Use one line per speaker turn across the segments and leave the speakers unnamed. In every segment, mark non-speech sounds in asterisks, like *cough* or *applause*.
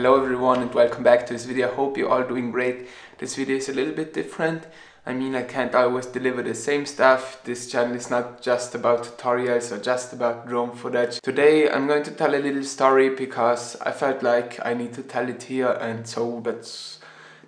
Hello everyone and welcome back to this video. I hope you're all doing great. This video is a little bit different. I mean I can't always deliver the same stuff. This channel is not just about tutorials or just about drone footage. Today I'm going to tell a little story because I felt like I need to tell it here and so that's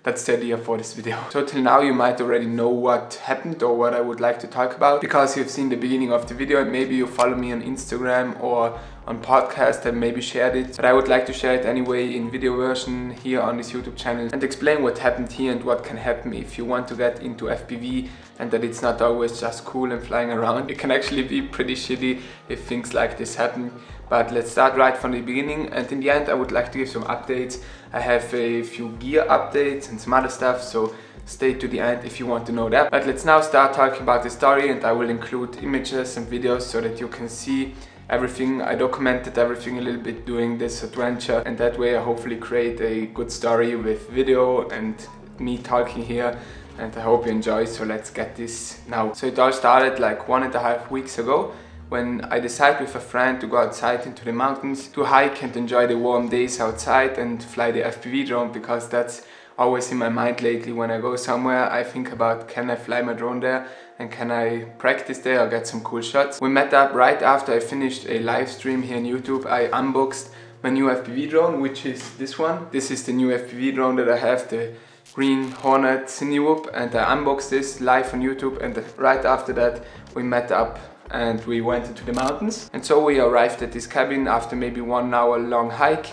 that's the idea for this video. So till now you might already know what happened or what I would like to talk about because you've seen the beginning of the video and maybe you follow me on Instagram or on podcast and maybe shared it. But I would like to share it anyway in video version here on this YouTube channel and explain what happened here and what can happen if you want to get into FPV and that it's not always just cool and flying around. *laughs* It can actually be pretty shitty if things like this happen. But let's start right from the beginning and in the end I would like to give some updates. I have a few gear updates and some other stuff so stay to the end if you want to know that. But let's now start talking about the story and I will include images and videos so that you can see everything. I documented everything a little bit during this adventure and that way I hopefully create a good story with video and me talking here and I hope you enjoy so let's get this now. So it all started like one and a half weeks ago when I decide with a friend to go outside into the mountains to hike and enjoy the warm days outside and fly the FPV drone because that's always in my mind lately when I go somewhere I think about can I fly my drone there and can I practice there or get some cool shots. We met up right after I finished a live stream here on YouTube. I unboxed my new FPV drone which is this one. This is the new FPV drone that I have, the Green Hornet Cinewhoop and I unboxed this live on YouTube and right after that we met up and we went into the mountains. And so we arrived at this cabin after maybe one hour long hike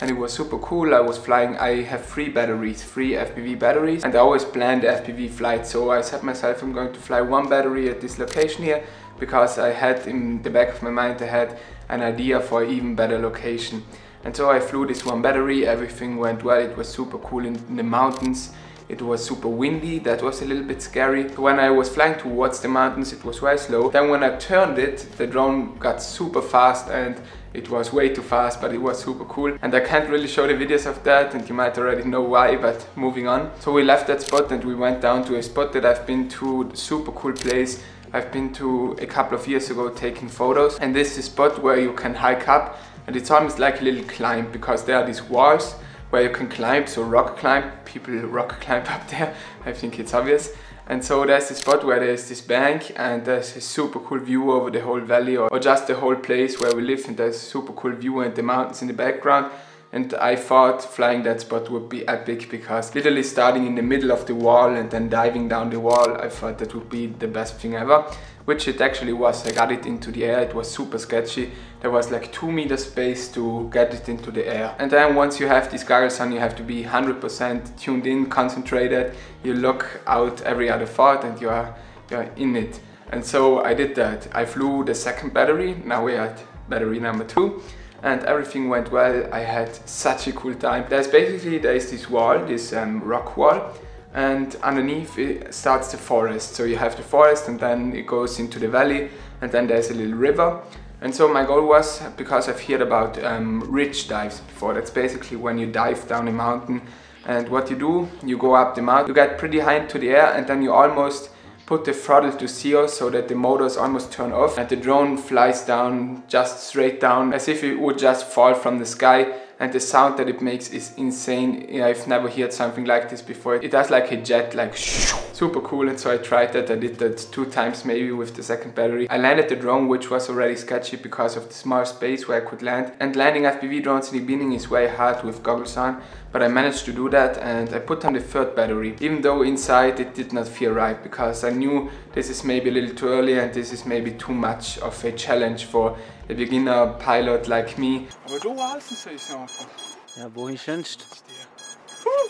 and it was super cool. I was flying, I have three batteries, three FPV batteries and I always planned FPV flight. So I said myself I'm going to fly one battery at this location here because I had in the back of my mind I had an idea for an even better location. And so I flew this one battery, everything went well, it was super cool in, in the mountains. It was super windy, that was a little bit scary. When I was flying towards the mountains, it was very slow. Then when I turned it, the drone got super fast and it was way too fast, but it was super cool. And I can't really show the videos of that and you might already know why, but moving on. So we left that spot and we went down to a spot that I've been to, super cool place. I've been to a couple of years ago taking photos and this is a spot where you can hike up and it's almost like a little climb because there are these walls where you can climb, so rock climb, people rock *laughs* climb up there, I think it's obvious. And so there's this spot where there's this bank and there's a super cool view over the whole valley or, or just the whole place where we live and there's a super cool view and the mountains in the background. And I thought flying that spot would be epic because literally starting in the middle of the wall and then diving down the wall, I thought that would be the best thing ever. Which it actually was. I got it into the air, it was super sketchy. There was like 2 meter space to get it into the air. And then once you have these goggles on, you have to be 100% tuned in, concentrated. You look out every other thought and you are, you are in it. And so I did that. I flew the second battery, now we're at battery number two and everything went well. I had such a cool time. There's basically, there's this wall, this um, rock wall, and underneath it starts the forest. So you have the forest and then it goes into the valley and then there's a little river. And so my goal was, because I've heard about um, ridge dives before, that's basically when you dive down a mountain and what you do, you go up the mountain, you get pretty high into the air and then you almost put the throttle to zero so that the motors almost turn off and the drone flies down just straight down as if it would just fall from the sky and the sound that it makes is insane. I've never heard something like this before. It does like a jet, like super cool and so I tried that. I did that two times maybe with the second battery. I landed the drone which was already sketchy because of the small space where I could land and landing FPV drones in the beginning is very hard with goggles on but I managed to do that and I put on the third battery. Even though inside it did not feel right because I knew this is maybe a little too early and this is maybe too much of a challenge for a beginner pilot like me.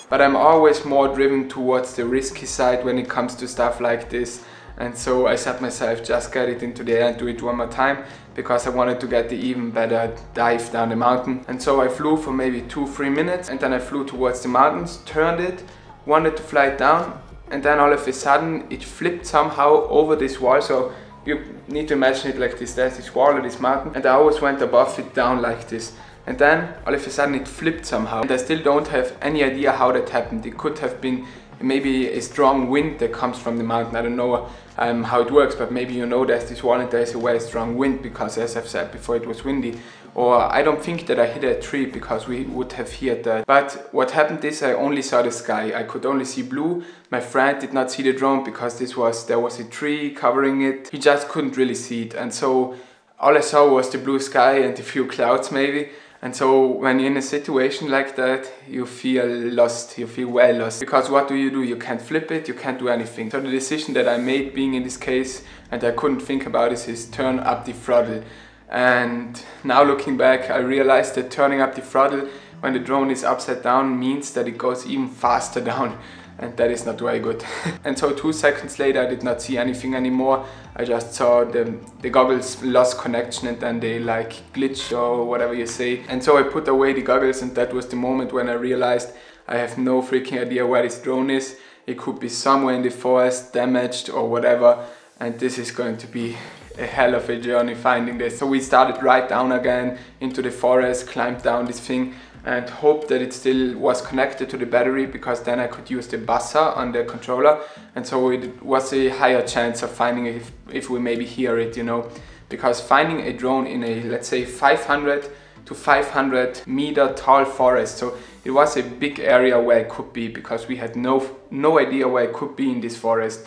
But I'm always more driven towards the risky side when it comes to stuff like this. And so I set myself just get it into the air and do it one more time because I wanted to get the even better dive down the mountain. And so I flew for maybe two, three minutes and then I flew towards the mountains, turned it, wanted to fly it down and then all of a sudden it flipped somehow over this wall. So you need to imagine it like this. There's this wall or this mountain and I always went above it down like this. And then all of a sudden it flipped somehow. And I still don't have any idea how that happened. It could have been maybe a strong wind that comes from the mountain. I don't know um, how it works, but maybe you know there's this and there's a very strong wind because as I've said before it was windy. Or I don't think that I hit a tree because we would have heard that. But what happened is I only saw the sky. I could only see blue. My friend did not see the drone because this was there was a tree covering it. He just couldn't really see it. And so all I saw was the blue sky and a few clouds maybe. And so when you're in a situation like that, you feel lost, you feel well lost. Because what do you do? You can't flip it, you can't do anything. So the decision that I made being in this case, and I couldn't think about this, is turn up the throttle. And now looking back, I realized that turning up the throttle when the drone is upside down means that it goes even faster *laughs* down and that is not very good. *laughs* and so two seconds later I did not see anything anymore. I just saw the, the goggles lost connection and then they like glitched or whatever you say. And so I put away the goggles and that was the moment when I realized I have no freaking idea where this drone is. It could be somewhere in the forest, damaged or whatever. And this is going to be a hell of a journey finding this. So we started right down again into the forest, climbed down this thing and hope that it still was connected to the battery because then I could use the buzzer on the controller and so it was a higher chance of finding if, if we maybe hear it, you know. Because finding a drone in a, let's say 500 to 500 meter tall forest, so it was a big area where it could be because we had no, no idea where it could be in this forest.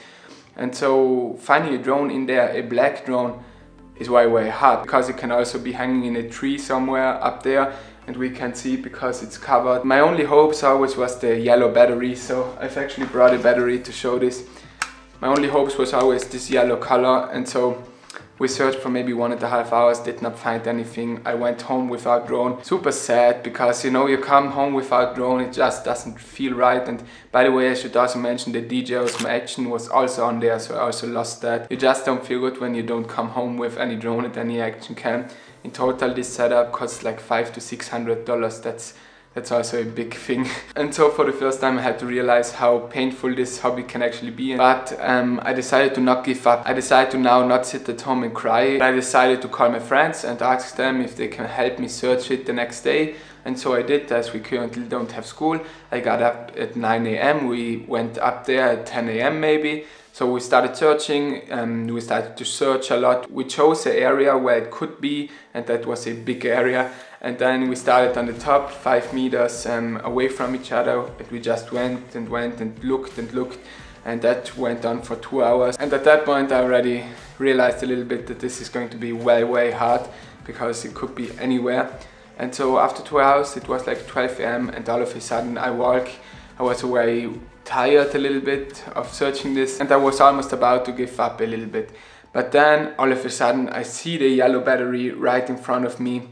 And so finding a drone in there, a black drone, is very very hard because it can also be hanging in a tree somewhere up there and we can see because it's covered. My only hopes always was the yellow battery, so I've actually brought a battery to show this. My only hopes was always this yellow color and so we searched for maybe one and a half hours, did not find anything. I went home without drone. Super sad because you know you come home without drone, it just doesn't feel right. And by the way, I should also mention the DJI Osmo Action was also on there, so I also lost that. You just don't feel good when you don't come home with any drone and any action cam. In total, this setup costs like five to six hundred dollars. That's that's also a big thing. *laughs* and so for the first time I had to realize how painful this hobby can actually be. But um, I decided to not give up. I decided to now not sit at home and cry. I decided to call my friends and ask them if they can help me search it the next day. And so I did, as we currently don't have school. I got up at 9 a.m. We went up there at 10 a.m. maybe. So we started searching and we started to search a lot. We chose an area where it could be and that was a big area and then we started on the top five meters um, away from each other and we just went and went and looked and looked and that went on for two hours and at that point I already realized a little bit that this is going to be way way hard because it could be anywhere and so after two hours it was like 12 am and all of a sudden I walk I was very tired a little bit of searching this and I was almost about to give up a little bit but then all of a sudden I see the yellow battery right in front of me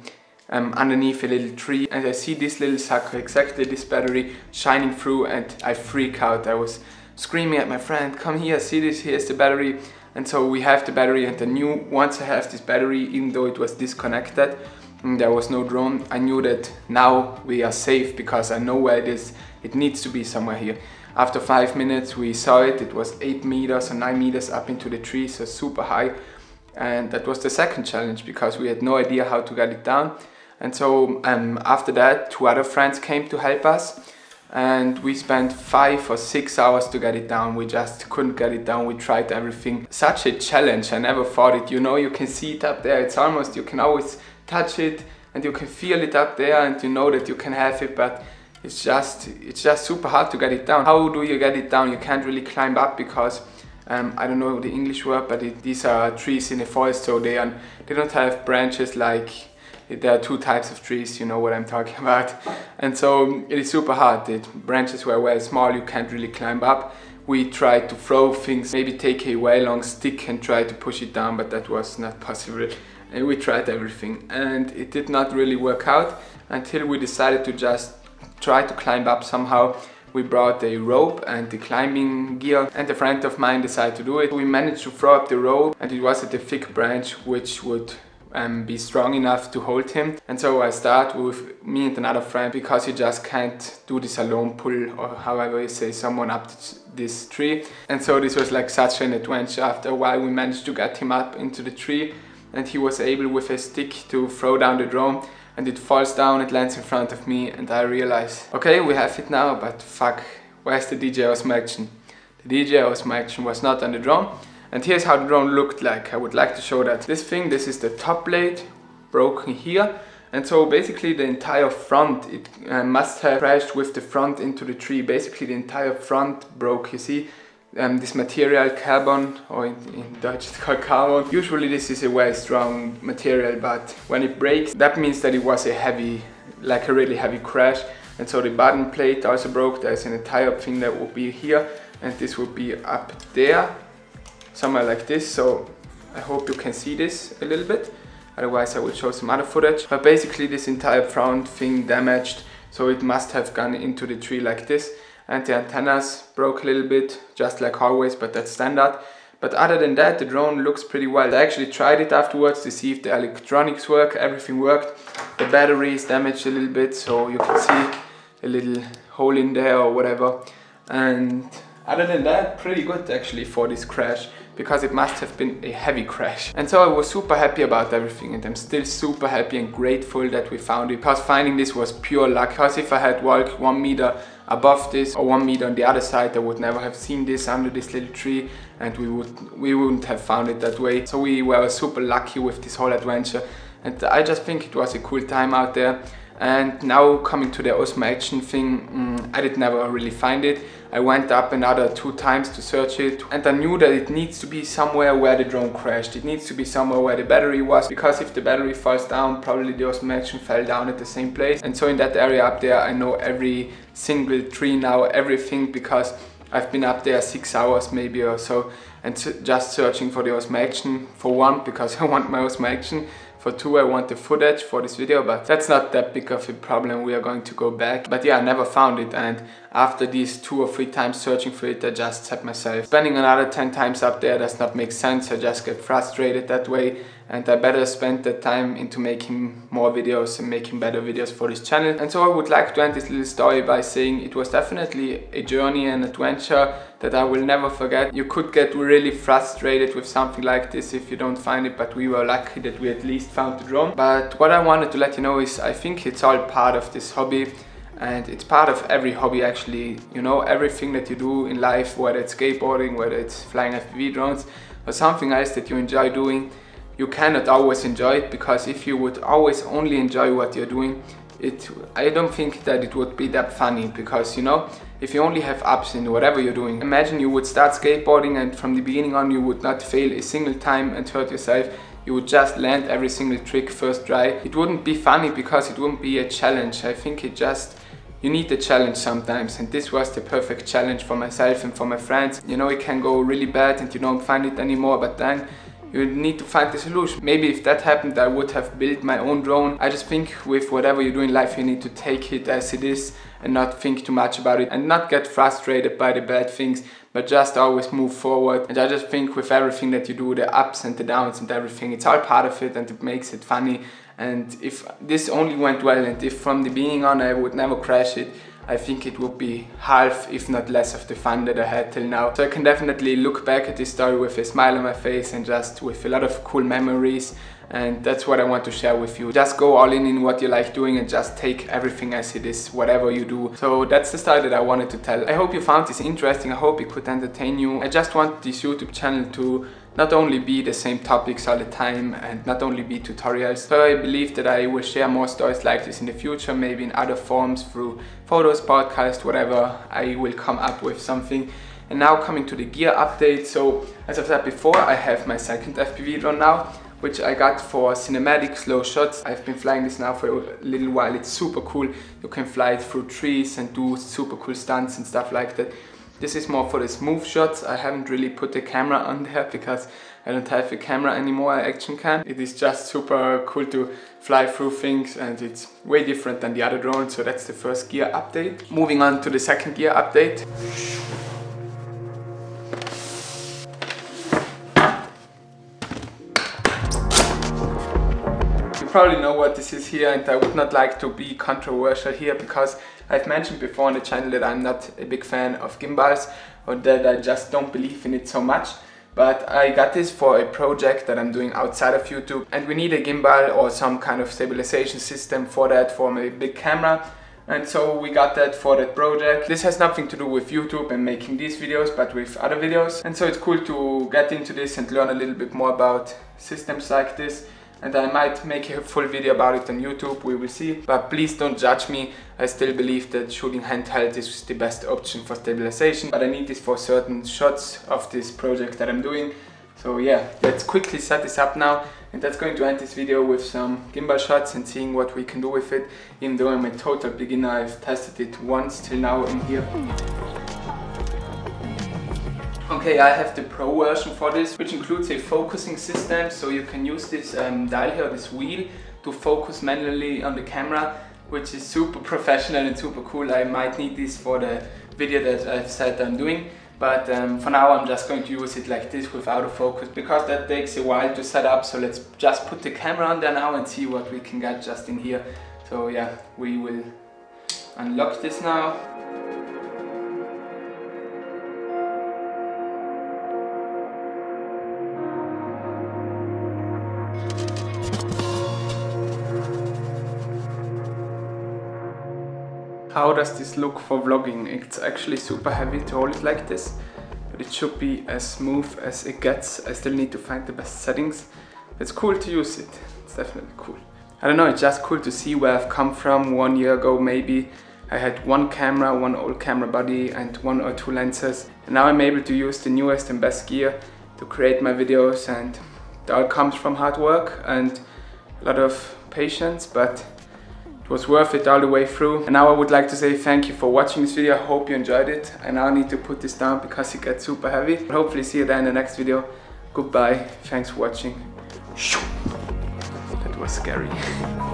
um, underneath a little tree and I see this little sucker, exactly this battery shining through and I freak out. I was screaming at my friend, come here, see this, here's the battery. And so we have the battery and I knew once I have this battery, even though it was disconnected, there was no drone, I knew that now we are safe because I know where it is. It needs to be somewhere here. After five minutes we saw it, it was eight meters or nine meters up into the tree, so super high. And that was the second challenge because we had no idea how to get it down. And so um, after that, two other friends came to help us and we spent five or six hours to get it down. We just couldn't get it down. We tried everything. Such a challenge. I never thought it. You know, you can see it up there. It's almost, you can always touch it and you can feel it up there and you know that you can have it, but it's just, it's just super hard to get it down. How do you get it down? You can't really climb up because um, I don't know the English word, but it, these are trees in the forest, so they, are, they don't have branches like there are two types of trees, you know what I'm talking *laughs* about. And so it is super hard. The branches were very small, you can't really climb up. We tried to throw things, maybe take a very long stick and try to push it down, but that was not possible. And we tried everything and it did not really work out until we decided to just try to climb up somehow. We brought a rope and the climbing gear and a friend of mine decided to do it. We managed to throw up the rope and it was at a thick branch which would um, be strong enough to hold him. And so I start with me and another friend because you just can't do this alone pull or however you say someone up this tree. And so this was like such an adventure. After a while we managed to get him up into the tree and he was able with a stick to throw down the drone and it falls down, it lands in front of me and I realize, okay, we have it now, but fuck, where's the DJI Osmo Action? The DJI Osmo Action was not on the drone and here's how the drone looked like. I would like to show that. This thing, this is the top blade broken here and so basically the entire front, it uh, must have crashed with the front into the tree. Basically the entire front broke, you see um, this material, carbon, or in, in, Dutch it's called carbon. Usually this is a very strong material, but when it breaks, that means that it was a heavy, like a really heavy crash. And so the bottom plate also broke. There's an entire thing that will be here, and this will be up there, somewhere like this. So I hope you can see this a little bit. Otherwise I will show some other footage. But basically this entire front thing damaged, so it must have gone into the tree like this and the antennas broke a little bit, just like always, but that's standard. But other than that, the drone looks pretty well. I actually tried it afterwards to see if the electronics work, everything worked. The battery is damaged a little bit, so you can see a little hole in there or whatever. And other than that, pretty good actually for this crash because it must have been a heavy crash. And so I was super happy about everything and I'm still super happy and grateful that we found it because finding this was pure luck. Because if I had walked one meter above this or one meter on the other side I would never have seen this under this little tree and we would we wouldn't have found it that way. So we were super lucky with this whole adventure and I just think it was a cool time out there and now coming to the Osmo Action thing, mm, I did never really find it. I went up another two times to search it and I knew that it needs to be somewhere where the drone crashed. It needs to be somewhere where the battery was because if the battery falls down, probably the Osmo Action fell down at the same place. And so in that area up there, I know every single tree now, everything because I've been up there six hours maybe or so and just searching for the Osmo Action for one because *laughs* I want my Osmo Action for two I want the footage for this video but that's not that big of a problem. We are going to go back. But yeah I never found it. And after these two or three times searching for it I just said myself spending another 10 times up there. Does not make sense. I just get frustrated that way and I better spend that time into making more videos and making better videos for this channel. And so I would like to end this little story by saying it was definitely a journey and adventure that I will never forget. You could get really frustrated with something like this if you don't find it, but we were lucky that we at least found the drone. But what I wanted to let you know is I think it's all part of this hobby and it's part of every hobby actually you know everything that you do in life whether it's skateboarding whether it's flying FPV drones or something else that you enjoy doing you cannot always enjoy it because if you would always only enjoy what you're doing it I don't think that it would be that funny because you know if you only have ups in whatever you're doing imagine you would start skateboarding and from the beginning on you would not fail a single time and hurt yourself. You would just land every single trick first try. It wouldn't be funny because it wouldn't be a challenge. I think it just you need a challenge sometimes and this was the perfect challenge for myself and for my friends. You know it can go really bad and you don't find it anymore but then you need to find the solution. Maybe if that happened, I would have built my own drone. I just think with whatever you do in life, you need to take it as it is and not think too much about it and not get frustrated by the bad things, but just always move forward. And I just think with everything that you do, the ups and the downs and everything, it's all part of it and it makes it funny. And if this only went well and if from the beginning on I would never crash it, I think it would be half, if not less of the fun that I had till now. So I can definitely look back at this story with a smile on my face and just with a lot of cool memories and that's what I want to share with you. Just go all in in what you like doing and just take everything as it is, whatever you do. So that's the story that I wanted to tell. I hope you found this interesting, I hope it could entertain you. I just want this YouTube channel to not only be the same topics all the time and not only be tutorials. So I believe that I will share more stories like this in the future, maybe in other forms through photos, podcast, whatever. I will come up with something. And now coming to the gear update. So as I've said before, I have my second FPV drone now which I got for cinematic slow shots. I've been flying this now for a little while. It's super cool. You can fly it through trees and do super cool stunts and stuff like that. This is more for the smooth shots. I haven't really put the camera on there because I don't have a camera anymore, I action cam. It is just super cool to fly through things and it's way different than the other drones. So that's the first gear update. Moving on to the second gear update. You probably know what this is here and I would not like to be controversial here because I've mentioned before on the channel that I'm not a big fan of gimbals or that I just don't believe in it so much. But I got this for a project that I'm doing outside of YouTube and we need a gimbal or some kind of stabilization system for that for my big camera and so we got that for that project. This has nothing to do with YouTube and making these videos, but with other videos. And so it's cool to get into this and learn a little bit more about systems like this. And I might make a full video about it on YouTube, we will see. But please don't judge me. I still believe that shooting handheld is the best option for stabilization. But I need this for certain shots of this project that I'm doing. So yeah, let's quickly set this up now and that's going to end this video with some gimbal shots and seeing what we can do with it. Even though I'm a total beginner, I've tested it once till now in here. Okay, I have the Pro version for this, which includes a focusing system, so you can use this um, dial here, this wheel, to focus manually on the camera, which is super *laughs* professional and super cool. I might need this for the video that I've said I'm doing. But um, for now I'm just going to use it like this without a focus because that takes a while to set up. So let's just put the camera on there now and see what we can get just in here. So yeah, we will unlock this now. How does this look for vlogging? It's actually super heavy to hold it like this, but it should be as smooth as it gets. I still need to find the best settings. It's cool to use it. It's definitely cool. I don't know, it's just cool to see where I've come from one year ago maybe. I had one camera, one old camera body and one or two lenses. And now I'm able to use the newest and best gear to create my videos and it all comes from hard work and a lot of patience, but it was worth it all the way through. And now I would like to say thank you for watching this video. I hope you enjoyed it. I now need to put this down because it gets super heavy. But hopefully see you there in the next video. Goodbye. Thanks for watching. That was scary. *laughs*